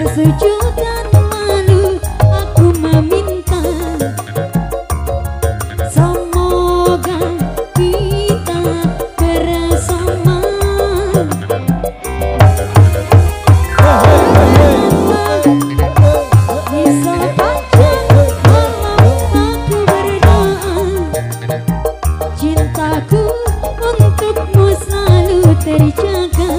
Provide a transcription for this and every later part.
bersujud malu aku meminta. Semoga kita bersama. Aku berdoa. Cintaku untukmu selalu terjaga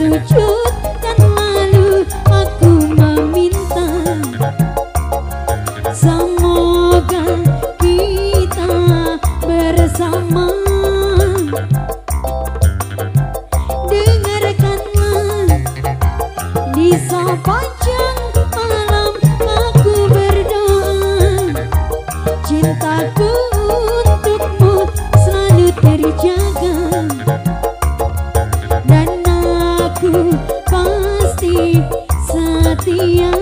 sujud dan malu aku meminta. Semoga kita bersama. Maiya